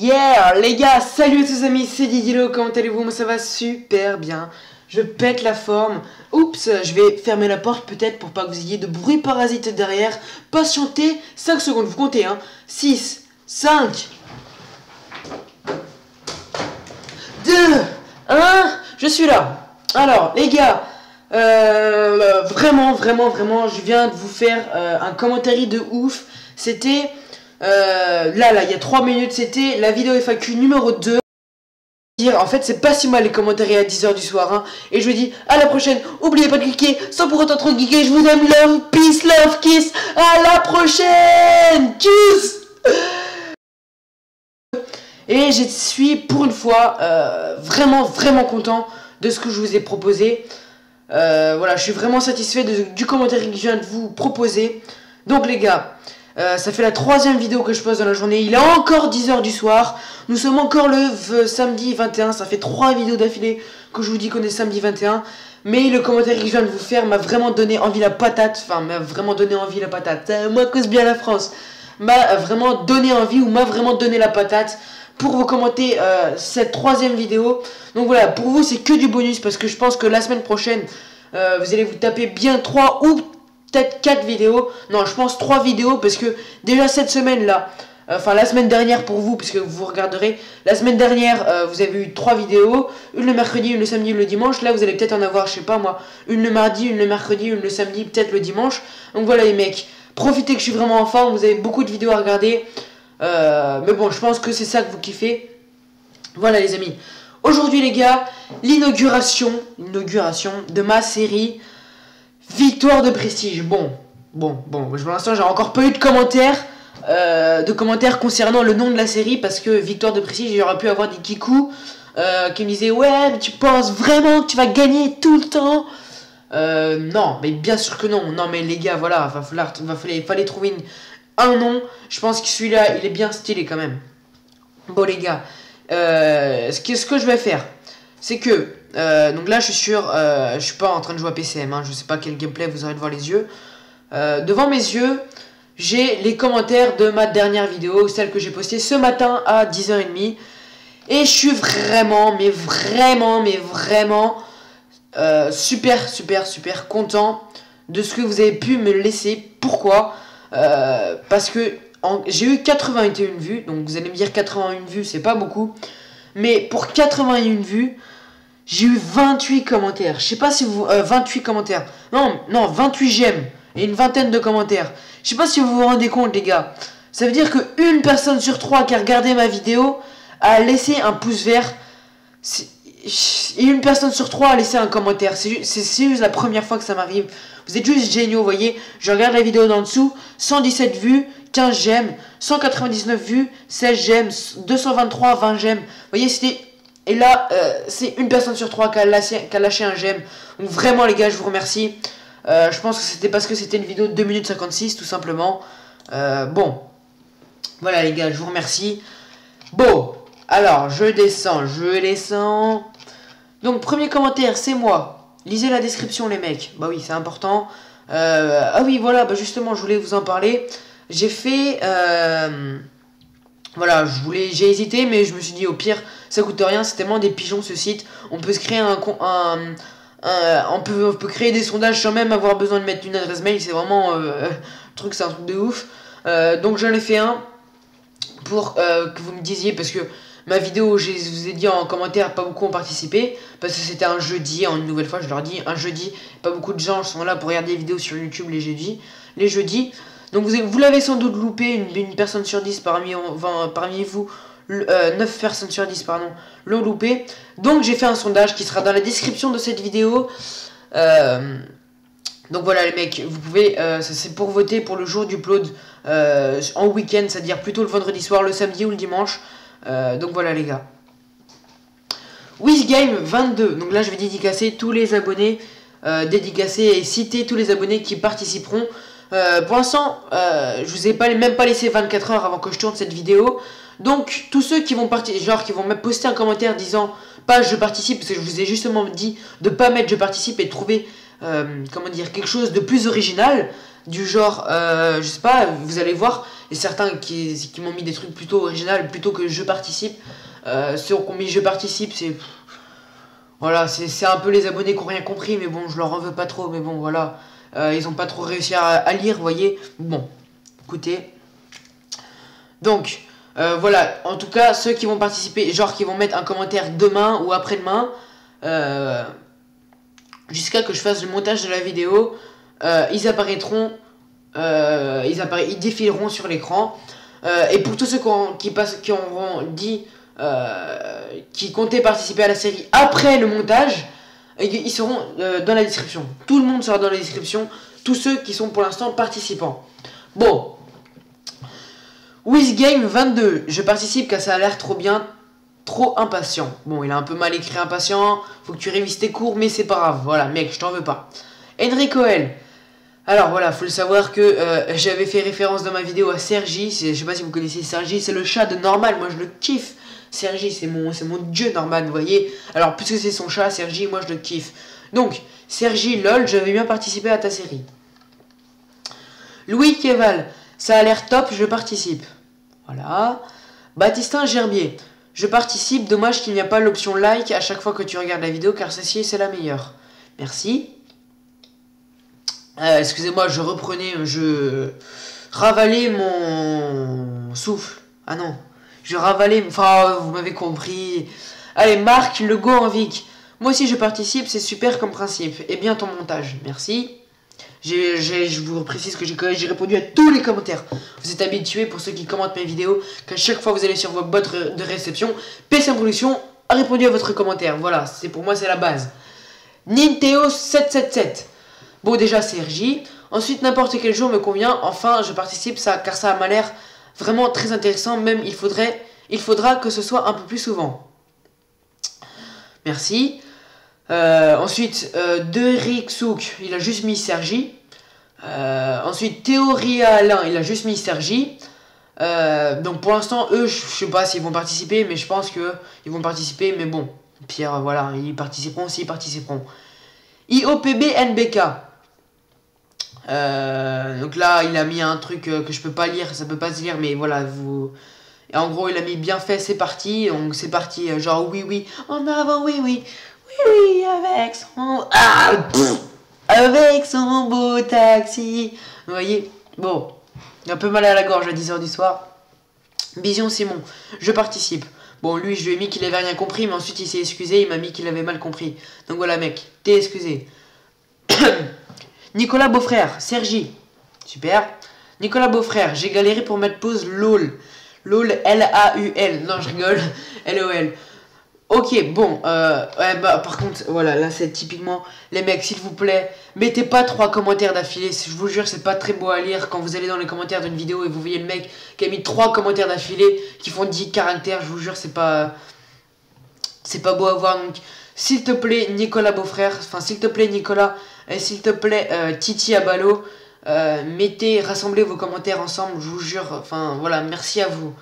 Yeah les gars, salut à tous amis, c'est Didilo, comment allez-vous? Moi ça va super bien, je pète la forme. Oups, je vais fermer la porte peut-être pour pas que vous ayez de bruit parasite derrière. Patientez 5 secondes, vous comptez hein 6, 5, 2, 1, je suis là. Alors les gars, euh, vraiment, vraiment, vraiment, je viens de vous faire euh, un commentaire de ouf. C'était euh, là, là, il y a 3 minutes, c'était la vidéo FAQ numéro 2. En fait, c'est pas si mal les commentaires à 10h du soir. Hein. Et je vous dis à la prochaine. Oubliez pas de cliquer sans pour autant trop geeker. Je vous aime, love, peace, love, kiss. À la prochaine. Tchuss. Et je suis pour une fois euh, vraiment, vraiment content de ce que je vous ai proposé. Euh, voilà, je suis vraiment satisfait du commentaire que je viens de vous proposer. Donc les gars, euh, ça fait la troisième vidéo que je poste dans la journée. Il est encore 10h du soir. Nous sommes encore le samedi 21. Ça fait trois vidéos d'affilée que je vous dis qu'on est samedi 21. Mais le commentaire que je viens de vous faire m'a vraiment donné envie la patate. Enfin, m'a vraiment donné envie la patate. Euh, moi, cause bien la France. M'a vraiment donné envie ou m'a vraiment donné la patate pour vous commenter euh, cette troisième vidéo. Donc voilà, pour vous, c'est que du bonus parce que je pense que la semaine prochaine, vous allez vous taper bien 3 ou peut-être 4 vidéos. Non, je pense 3 vidéos parce que déjà cette semaine là, euh, enfin la semaine dernière pour vous, puisque vous regarderez, la semaine dernière euh, vous avez eu 3 vidéos, une le mercredi, une le samedi, une le dimanche. Là vous allez peut-être en avoir, je sais pas moi, une le mardi, une le mercredi, une le samedi, peut-être le dimanche. Donc voilà les mecs, profitez que je suis vraiment en forme, vous avez beaucoup de vidéos à regarder. Euh, mais bon, je pense que c'est ça que vous kiffez. Voilà les amis. Aujourd'hui les gars, l'inauguration, l'inauguration de ma série Victoire de prestige. Bon, bon, bon. Pour l'instant, j'ai encore pas eu de commentaires. Euh, de commentaires concernant le nom de la série parce que Victoire de Prestige, j'aurais pu avoir des kikous euh, qui me disaient Ouais, mais tu penses vraiment que tu vas gagner tout le temps? Euh, Non, mais bien sûr que non. Non, mais les gars, voilà, va falloir, va fallait, fallait trouver un nom. Je pense que celui-là, il est bien stylé quand même. Bon, les gars, ce que, ce que je vais faire, c'est que euh, donc là, je suis sur. Euh, je suis pas en train de jouer à PCM. Hein, je sais pas quel gameplay vous aurez devant les yeux. Euh, devant mes yeux, j'ai les commentaires de ma dernière vidéo, celle que j'ai postée ce matin à 10h30. Et je suis vraiment, mais vraiment, mais vraiment super, super, super content de ce que vous avez pu me laisser. Pourquoi? Parce que j'ai eu 81 vues. Donc vous allez me dire 81 vues, c'est pas beaucoup. Mais pour 81 vues, j'ai eu 28 commentaires. Je sais pas si vous... 28 euh, commentaires. Non, non, 28 j'aime. Et une vingtaine de commentaires. Je sais pas si vous vous rendez compte, les gars. Ça veut dire que une personne sur trois qui a regardé ma vidéo a laissé un pouce vert. Et une personne sur trois a laissé un commentaire. C'est juste la première fois que ça m'arrive. Vous êtes juste géniaux, voyez. Je regarde la vidéo d'en dessous. 117 vues, 15 j'aime. 199 vues, 16 j'aime. 223, 20 j'aime. Vous voyez, c'était et là, euh, c'est une personne sur trois qui a, lâché, un j'aime. Donc vraiment les gars, je vous remercie. Euh, je pense que c'était parce que c'était une vidéo de 2 minutes 56 tout simplement. Euh, bon. Voilà les gars, je vous remercie. Bon. Alors, je descends, je descends. Donc premier commentaire, c'est moi. Lisez la description les mecs. Bah oui, c'est important. ah oui, voilà, bah justement, je voulais vous en parler. J'ai fait... Voilà, je voulais, j'ai hésité, mais je me suis dit au pire, ça coûte rien, c'est tellement des pigeons ce site. On peut se créer un, on, peut, créer des sondages sans même avoir besoin de mettre une adresse mail. C'est vraiment euh, truc, c'est un truc de ouf. Euh, donc j'en ai fait un pour euh, que vous me disiez parce que ma vidéo, je vous ai dit en commentaire, pas beaucoup ont participé parce que c'était un jeudi. En une nouvelle fois, je leur dis un jeudi. Pas beaucoup de gens sont là pour regarder des vidéos sur YouTube les jeudis. Les jeudis. Donc vous, vous l'avez sans doute loupé, une, personne sur 10 parmi, parmi vous, 9 euh, personnes sur 10 pardon, l'ont loupé. Donc j'ai fait un sondage qui sera dans la description de cette vidéo. Euh, donc voilà les mecs, vous pouvez, euh, c'est pour voter pour le jour du upload en week-end, c'est-à-dire plutôt le vendredi soir, le samedi ou le dimanche. donc voilà les gars. WizGame 22, donc là je vais dédicacer tous les abonnés, dédicacer et citer tous les abonnés qui participeront euh, pour l'instant, euh, je vous ai pas, même pas laissé 24 heures avant que je tourne cette vidéo. Donc, tous ceux qui vont partir, genre qui vont me poster un commentaire disant pas je participe, parce que je vous ai justement dit de pas mettre je participe et de trouver, euh, comment dire, quelque chose de plus original. du genre, je sais pas, vous allez voir, et certains qui, m'ont mis des trucs plutôt originaux, plutôt que je participe. Ceux qui ont mis je participe, c'est. Voilà, c'est un peu les abonnés qui n'ont rien compris, mais bon, je leur en veux pas trop, mais bon, voilà. Euh, ils ont pas trop réussi à, lire, vous voyez. Bon, écoutez. Donc, euh, voilà, en tout cas, ceux qui vont participer, genre qui vont mettre un commentaire demain ou après-demain, euh, jusqu'à que je fasse le montage de la vidéo, ils apparaîtront, ils, ils défileront sur l'écran. et pour tous ceux qui, qui auront dit, qui comptaient participer à la série après le montage, ils seront dans la description. Tout le monde sera dans la description, tous ceux qui sont pour l'instant participants. Bon, Game 22, je participe car ça a l'air trop bien, trop impatient. Bon, il a un peu mal écrit impatient, faut que tu révises tes cours, mais c'est pas grave. Voilà, mec, je t'en veux pas. Enrico L. Alors voilà, faut le savoir que euh, j'avais fait référence dans ma vidéo à Sergi. Je sais pas si vous connaissez Sergi, c'est le chat de Normal. Moi je le kiffe. Sergi, c'est mon, mon dieu Normal, vous voyez. Alors puisque c'est son chat, Sergi, moi je le kiffe. Donc, Sergi, lol, j'avais bien participé à ta série. Louis Keval, ça a l'air top, je participe. Voilà. Baptistin Gerbier. Je participe, dommage qu'il n'y a pas l'option like à chaque fois que tu regardes la vidéo car celle-ci c'est la meilleure. Merci. Euh, excusez-moi, je reprenais, je ravalais mon souffle. Ah non, je ravalais, enfin vous m'avez compris. Allez, Marc, le go en Vic. Moi aussi je participe, c'est super comme principe. Et bien ton montage, merci je vous précise que j'ai répondu à tous les commentaires. Vous êtes habitués, pour ceux qui commentent mes vidéos, qu'à chaque fois que vous allez sur votre boîte de réception, PC Production a répondu à votre commentaire. Voilà, c'est pour moi, c'est la base. Ninteo777. Bon, déjà, c'est RJ. Ensuite, n'importe quel jour me convient. Enfin, je participe ça, car ça m'a l'air vraiment très intéressant. Même, il, faudrait, il faudra que ce soit un peu plus souvent. Merci. Euh, ensuite, euh, Souk, il a juste mis Sergi. Euh, ensuite, Théorie Alain, il a juste mis Sergi. Euh, donc pour l'instant, eux, je sais pas s'ils vont participer, mais je pense que ils vont participer. Mais bon, Pierre, voilà, ils participeront s'ils participeront. IOPB NBK. Donc là, il a mis un truc que je peux pas lire, ça peut pas se lire, mais voilà, vous. Et en gros, il a mis bien fait, c'est parti. Donc c'est parti, genre oui, oui, en avant, oui, oui. Oui, avec son... Ah, avec son beau taxi. Vous voyez Bon, un peu mal à la gorge à 10h du soir. Vision Simon, je participe. Bon, lui, je lui ai mis qu'il avait rien compris, mais ensuite il s'est excusé, il m'a mis qu'il avait mal compris. Donc voilà, mec, t'es excusé. Nicolas Beaufrère, Sergi. Super. Nicolas Beaufrère, j'ai galéré pour mettre pause LOL. LOL, L-A-U-L. Non, je rigole. L-O-L. Ok, bon, euh, ouais, bah, par contre, voilà, là c'est typiquement, les mecs, s'il vous plaît, mettez pas trois commentaires d'affilée, je vous jure, c'est pas très beau à lire quand vous allez dans les commentaires d'une vidéo et vous voyez le mec qui a mis trois commentaires d'affilée qui font 10 caractères, je vous jure, c'est pas, c'est pas beau à voir, donc, s'il te plaît, Nicolas Beaufrère, enfin, s'il te plaît, Nicolas, et s'il te plaît, euh, Titi Abalo, euh, mettez, rassemblez vos commentaires ensemble, je vous jure, enfin, voilà, merci à vous.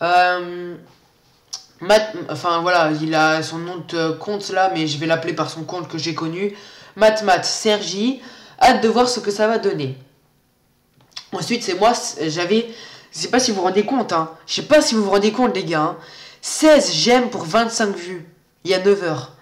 Euh... Enfin voilà, il a son nom de compte là, mais je vais l'appeler par son compte que j'ai connu. Matt Sergi, hâte de voir ce que ça va donner. Ensuite, c'est moi, j'avais, je sais pas si vous vous rendez compte, hein, je sais pas si vous vous rendez compte les gars, 16 hein. j'aime pour 25 vues, il y a 9 heures.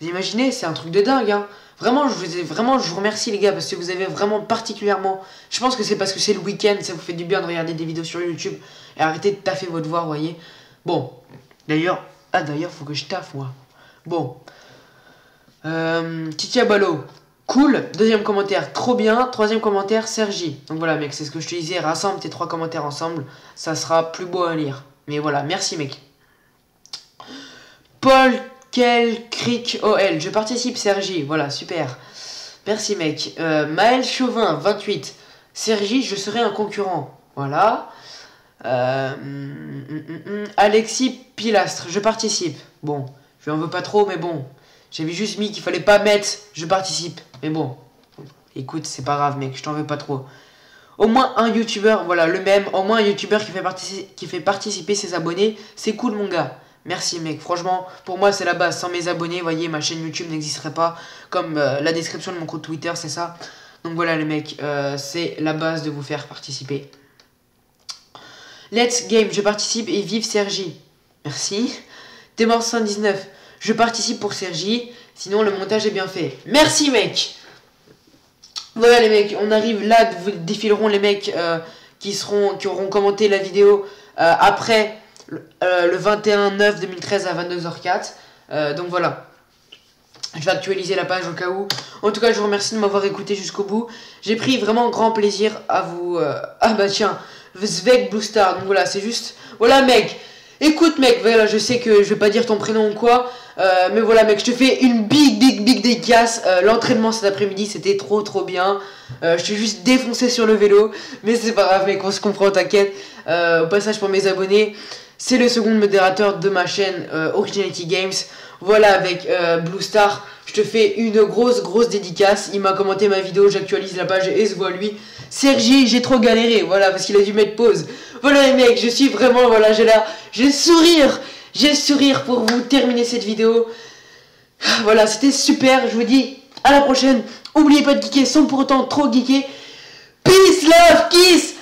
Vous imaginez, c'est un truc de dingue, hein. Vraiment, je vous, ai, vraiment, je vous remercie les gars parce que vous avez vraiment particulièrement. Je pense que c'est parce que c'est le week-end, ça vous fait du bien de regarder des vidéos sur YouTube et arrêter de taffer votre voix, voyez. Bon, D'ailleurs, ah d'ailleurs, faut que je taffe moi. Bon. Euh, Titi cool. Deuxième commentaire, trop bien. Troisième commentaire, Sergi. Donc voilà, mec, c'est ce que je te disais. Rassemble tes trois commentaires ensemble. Ça sera plus beau à lire. Mais voilà, merci, mec. Paul Kel Cric OL. Je participe, Sergi. Voilà, super. Merci, mec. Euh, Maël Chauvin, 28. Sergi, je serai un concurrent. Voilà. Euh, mm, mm, mm, Alexis Pilastre, je participe. Bon, je lui en veux pas trop, mais bon. J'avais juste mis qu'il fallait pas mettre je participe. Mais bon, écoute, c'est pas grave, mec, je t'en veux pas trop. Au moins un youtubeur, voilà, le même, au moins un youtubeur qui fait participer ses abonnés, c'est cool, mon gars. Merci, mec. Franchement, pour moi, c'est la base. Sans mes abonnés, voyez, ma chaîne YouTube n'existerait pas. Comme euh, la description de mon compte Twitter, c'est ça. Donc voilà les mecs, euh, c'est la base de vous faire participer. Let's Game, je participe et vive Sergi. Merci. Témor 119, je participe pour Sergi, sinon le montage est bien fait. Merci mec Voilà les mecs, on arrive là, vous défileront les mecs euh, qui, seront, qui auront commenté la vidéo après le 21-9-2013 à 22h04. donc voilà. Je vais actualiser la page au cas où. En tout cas, je vous remercie de m'avoir écouté jusqu'au bout. J'ai pris vraiment grand plaisir à vous... Euh, ah bah tiens, Zvek Blue Star. Donc voilà, c'est juste... Voilà mec, écoute mec, voilà, je sais que je vais pas dire ton prénom ou quoi. Euh, mais voilà mec, je te fais une big big big dédicace. Euh, l'entraînement cet après-midi, c'était trop trop bien. je suis juste défoncé sur le vélo. Mais c'est pas grave mec, on se comprend, t'inquiète. au passage pour mes abonnés, c'est le second modérateur de ma chaîne Originality Games. Voilà, avec euh, Blue Star, je te fais une grosse, grosse dédicace. Il m'a commenté ma vidéo, j'actualise la page et se voit lui. Sergi, j'ai trop galéré, voilà, parce qu'il a dû mettre pause. Voilà les mecs, je suis vraiment, voilà, j'ai là, j'ai sourire, j'ai sourire pour vous terminer cette vidéo. Voilà, c'était super, je vous dis à la prochaine. Oubliez pas de geeker sans pour autant trop geeker. Peace, love, kiss,